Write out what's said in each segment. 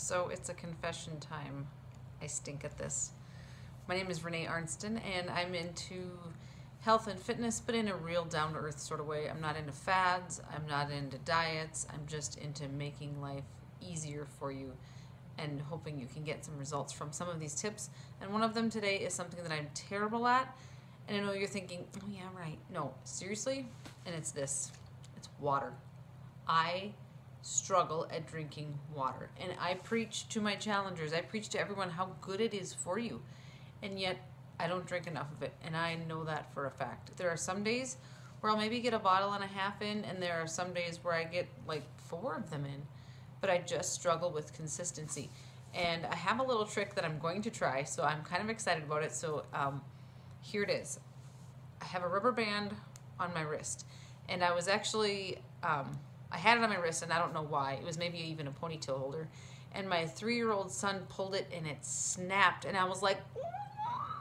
So it's a confession time. I stink at this. My name is Renae Arnston, and I'm into health and fitness, but in a real down to earth sort of way. I'm not into fads, I'm not into diets, I'm just into making life easier for you and hoping you can get some results from some of these tips. And one of them today is something that I'm terrible at. And I know you're thinking, oh, yeah, right. No, seriously. And it's this it's water. I struggle at drinking water. And I preach to my challengers, I preach to everyone how good it is for you. And yet, I don't drink enough of it. And I know that for a fact. There are some days where I'll maybe get a bottle and a half in, and there are some days where I get like four of them in. But I just struggle with consistency. And I have a little trick that I'm going to try, so I'm kind of excited about it. So um, here it is. I have a rubber band on my wrist, and I was actually um, I had it on my wrist and I don't know why. It was maybe even a ponytail holder. And my three year old son pulled it and it snapped. And I was like,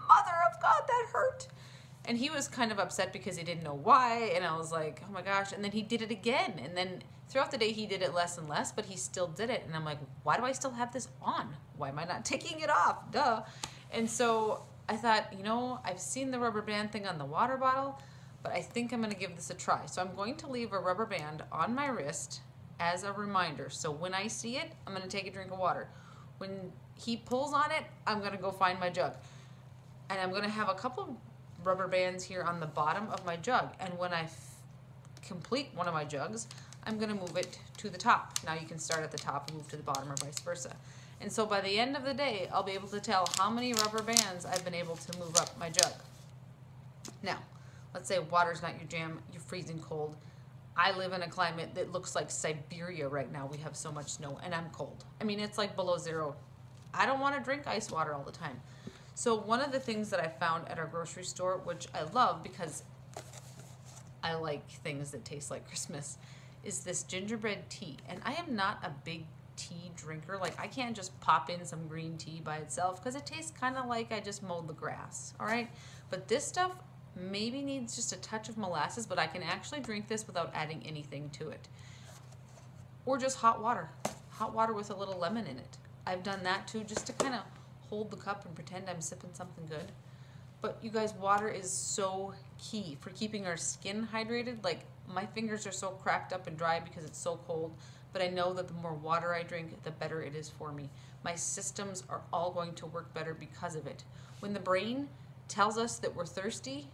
Mother of God, that hurt. And he was kind of upset because he didn't know why. And I was like, oh my gosh. And then he did it again. And then throughout the day, he did it less and less, but he still did it. And I'm like, why do I still have this on? Why am I not taking it off? Duh. And so I thought, you know, I've seen the rubber band thing on the water bottle but I think I'm going to give this a try. So I'm going to leave a rubber band on my wrist as a reminder. So when I see it, I'm going to take a drink of water. When he pulls on it, I'm going to go find my jug. And I'm going to have a couple rubber bands here on the bottom of my jug. And when I complete one of my jugs, I'm going to move it to the top. Now you can start at the top and move to the bottom or vice versa. And so by the end of the day, I'll be able to tell how many rubber bands I've been able to move up my jug. Now, let's say water's not your jam, you're freezing cold. I live in a climate that looks like Siberia right now. We have so much snow and I'm cold. I mean, it's like below zero. I don't want to drink ice water all the time. So one of the things that I found at our grocery store, which I love because I like things that taste like Christmas, is this gingerbread tea. And I am not a big tea drinker. Like I can't just pop in some green tea by itself because it tastes kind of like I just mowed the grass. All right. But this stuff maybe needs just a touch of molasses, but I can actually drink this without adding anything to it. Or just hot water. Hot water with a little lemon in it. I've done that too, just to kind of hold the cup and pretend I'm sipping something good. But you guys, water is so key for keeping our skin hydrated. Like my fingers are so cracked up and dry because it's so cold, but I know that the more water I drink, the better it is for me. My systems are all going to work better because of it. When the brain tells us that we're thirsty,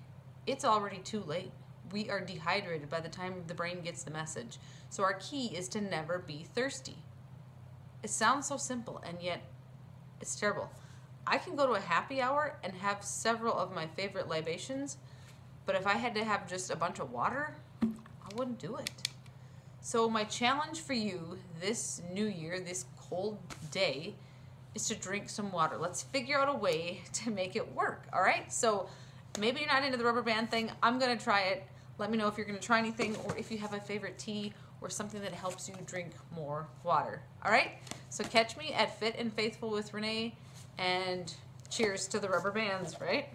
it's already too late. We are dehydrated by the time the brain gets the message. So our key is to never be thirsty. It sounds so simple, and yet it's terrible. I can go to a happy hour and have several of my favorite libations, but if I had to have just a bunch of water, I wouldn't do it. So my challenge for you this new year, this cold day, is to drink some water. Let's figure out a way to make it work, all right? So maybe you're not into the rubber band thing. I'm gonna try it. Let me know if you're gonna try anything or if you have a favorite tea or something that helps you drink more water. All right? So catch me at Fit and Faithful with Renae and cheers to the rubber bands, right?